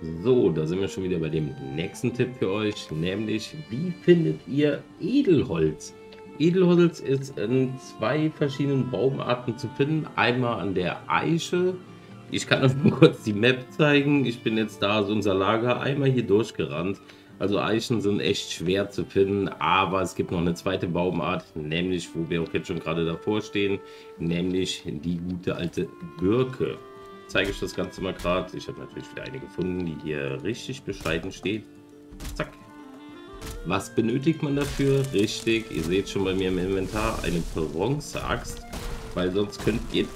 So, da sind wir schon wieder bei dem nächsten Tipp für euch, nämlich wie findet ihr Edelholz? Edelholz ist in zwei verschiedenen Baumarten zu finden. Einmal an der Eiche. Ich kann euch mal kurz die Map zeigen. Ich bin jetzt da, so unser Lager, einmal hier durchgerannt. Also Eichen sind echt schwer zu finden, aber es gibt noch eine zweite Baumart, nämlich, wo wir auch jetzt schon gerade davor stehen, nämlich die gute alte Birke zeige ich das Ganze mal gerade. Ich habe natürlich wieder eine gefunden, die hier richtig bescheiden steht. Zack. Was benötigt man dafür? Richtig, ihr seht schon bei mir im Inventar eine Bronze-Axt, weil sonst könnt ihr...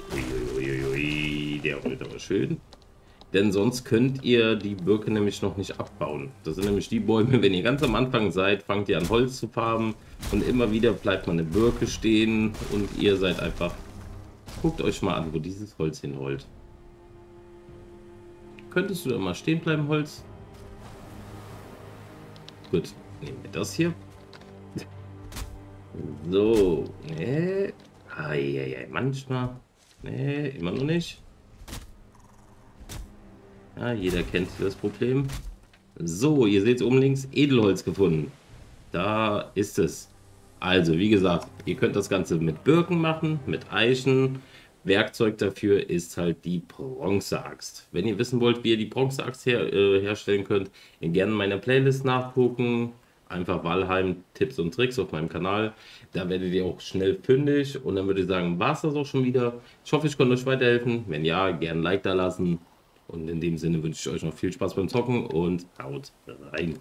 Uiuiui, der rollt aber schön. Denn sonst könnt ihr die Birke nämlich noch nicht abbauen. Das sind nämlich die Bäume, wenn ihr ganz am Anfang seid, fangt ihr an Holz zu farben und immer wieder bleibt mal eine Birke stehen und ihr seid einfach... Guckt euch mal an, wo dieses Holz hinrollt. Könntest du da mal stehen bleiben, Holz? Gut, nehmen wir das hier. So, ne. Eieiei, manchmal. Ne, immer noch nicht. Ja, jeder kennt das Problem. So, ihr seht oben links Edelholz gefunden. Da ist es. Also, wie gesagt, ihr könnt das Ganze mit Birken machen, mit Eichen, Werkzeug dafür ist halt die Bronzeaxt. Wenn ihr wissen wollt, wie ihr die Bronzeaxt her, äh, herstellen könnt, gerne in meiner Playlist nachgucken. Einfach Walheim Tipps und Tricks auf meinem Kanal. Da werdet ihr auch schnell fündig. Und dann würde ich sagen, war es das auch schon wieder. Ich hoffe, ich konnte euch weiterhelfen. Wenn ja, gerne ein Like da lassen. Und in dem Sinne wünsche ich euch noch viel Spaß beim Zocken und haut rein.